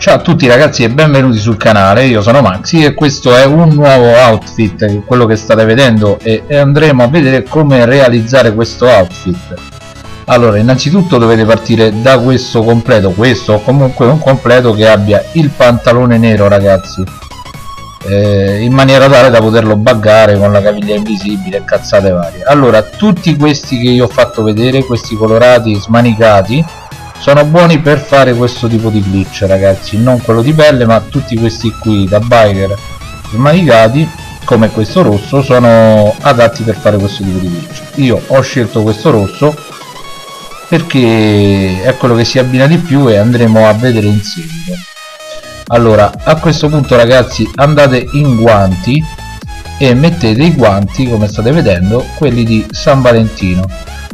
Ciao a tutti ragazzi e benvenuti sul canale, io sono Maxi e questo è un nuovo outfit, quello che state vedendo e, andremo a vedere come realizzare questo outfit. Allora innanzitutto dovete partire da questo completo, questo o comunque un completo che abbia il pantalone nero ragazzi. Eh, in maniera tale da poterlo buggare con la caviglia invisibile e cazzate varie. Allora tutti questi che io ho fatto vedere, questi colorati smanicati sono buoni per fare questo tipo di glitch ragazzi. Non quello di pelle ma tutti questi qui da biker smanicati come questo rosso sono adatti per fare questo tipo di glitch. Io ho scelto questo rosso perché è quello che si abbina di più e andremo a vedere in seguito. Allora a questo punto ragazzi andate in guanti e mettete i guanti come state vedendo quelli di San Valentino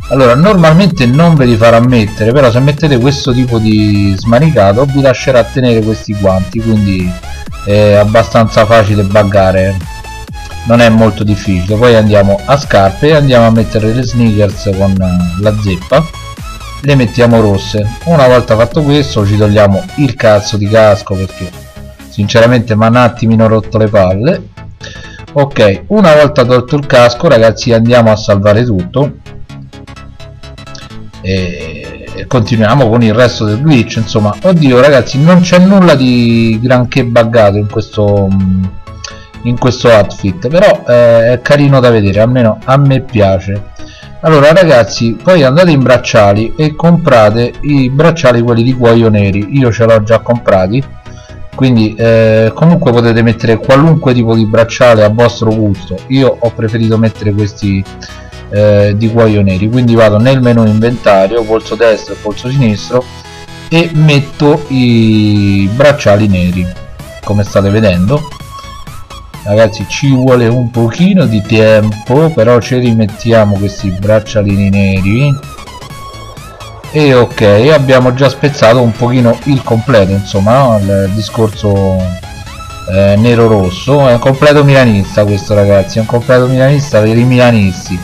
allora normalmente non ve li farà mettere però se mettete questo tipo di smanicato vi lascerà tenere questi guanti quindi è abbastanza facile buggare. Non è molto difficile. Poi andiamo a scarpe e andiamo a mettere le sneakers con la zeppa. Le mettiamo rosse. Una volta fatto questo ci togliamo il cazzo di casco perché sinceramente mi ha un attimino rotto le palle. Ok una volta tolto il casco ragazzi andiamo a salvare tutto e continuiamo con il resto del glitch insomma. Oddio ragazzi non c'è nulla di granché buggato in questo in questo outfit però eh, è carino da vedere almeno a me piace. Allora ragazzi poi andate in bracciali e comprate i bracciali quelli di cuoio neri. Io ce l'ho già comprati quindi eh, comunque potete mettere qualunque tipo di bracciale a vostro gusto. Io ho preferito mettere questi eh, di cuoio neri. Quindi vado nel menu inventario polso destro e polso sinistro e metto i bracciali neri come state vedendo. Ragazzi ci vuole un pochino di tempo però ci rimettiamo questi braccialini neri. E ok abbiamo già spezzato un pochino il completo insomma no? il discorso eh, nero rosso è un completo milanista questo ragazzi è un completo milanista per i milanisti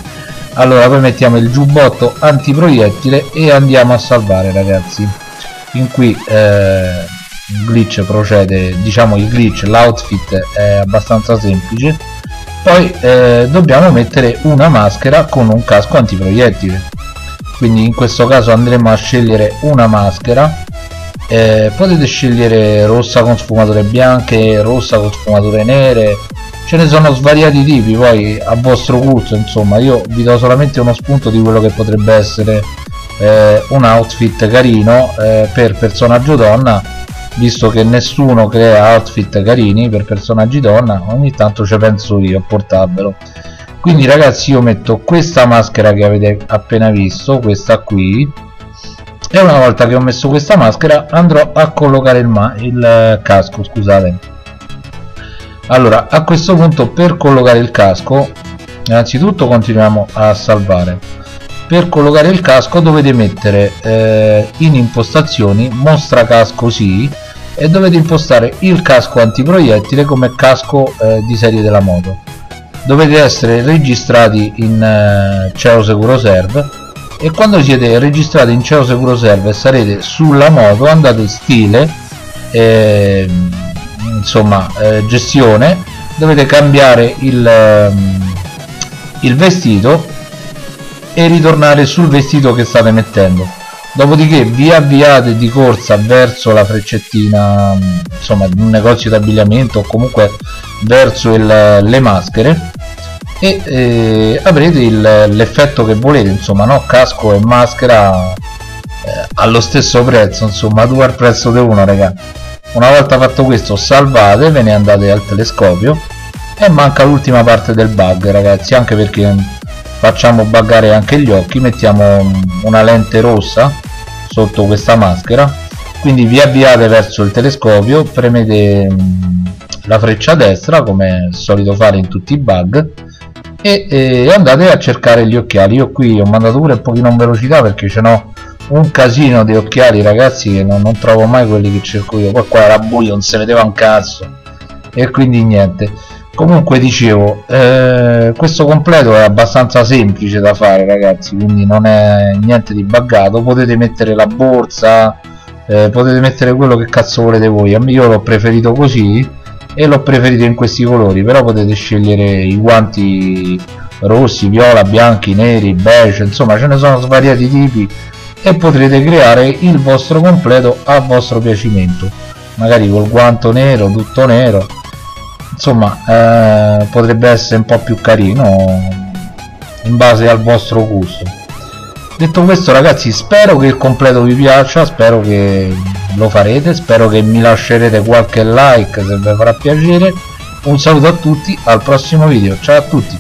allora poi mettiamo il giubbotto antiproiettile e andiamo a salvare ragazzi. In cui eh, glitch procede diciamo il glitch l'outfit è abbastanza semplice. Poi eh, dobbiamo mettere una maschera con un casco antiproiettile. Quindi in questo caso andremo a scegliere una maschera. Eh, potete scegliere rossa con sfumature bianche rossa con sfumature nere ce ne sono svariati tipi poi a vostro gusto insomma. Io vi do solamente uno spunto di quello che potrebbe essere eh, un outfit carino eh, per personaggio donna visto che nessuno crea outfit carini per personaggi donna ogni tanto ci penso io a portarvelo. Quindi ragazzi io metto questa maschera che avete appena visto questa qui e una volta che ho messo questa maschera andrò a collocare il, il casco scusate allora a questo punto per collocare il casco innanzitutto continuiamo a salvare. Per collocare il casco dovete mettere eh, in impostazioni mostra casco sì e dovete impostare il casco antiproiettile come casco eh, di serie della moto. Dovete essere registrati in eh, CEO Securo Serve e quando siete registrati in CEO Securo Serve e sarete sulla moto andate stile eh, insomma eh, gestione dovete cambiare il, ehm, il vestito e ritornare sul vestito che state mettendo. Dopodiché vi avviate di corsa verso la freccettina insomma di un negozio di abbigliamento o comunque verso il, le maschere e eh, avrete l'effetto che volete insomma no? Casco e maschera eh, allo stesso prezzo insomma due al prezzo di uno ragazzi una volta fatto questo salvate ve ne andate al telescopio e manca l'ultima parte del bug ragazzi anche perché facciamo buggare anche gli occhi mettiamo una lente rossa sotto questa maschera quindi vi avviate verso il telescopio premete mm, la freccia destra come è solito fare in tutti i bug e, e andate a cercare gli occhiali. Io qui ho mandato pure un pochino in velocità perché ce n'ho un casino di occhiali ragazzi che non, non, trovo mai quelli che cerco io. Poi qua era buio non si vedeva un cazzo. E quindi niente. Comunque dicevo eh, questo completo è abbastanza semplice da fare ragazzi quindi non è niente di buggato. Potete mettere la borsa eh, potete mettere quello che cazzo volete voi. Io l'ho preferito così e l'ho preferito in questi colori però potete scegliere i guanti rossi, viola, bianchi, neri, beige insomma ce ne sono svariati tipi e potrete creare il vostro completo a vostro piacimento. Magari col guanto nero, tutto nero. Insomma eh, potrebbe essere un po' più carino in base al vostro gusto. Detto questo ragazzi spero che il completo vi piaccia spero che lo farete spero che mi lascerete qualche like se vi farà piacere. Un saluto a tutti al prossimo video. Ciao a tutti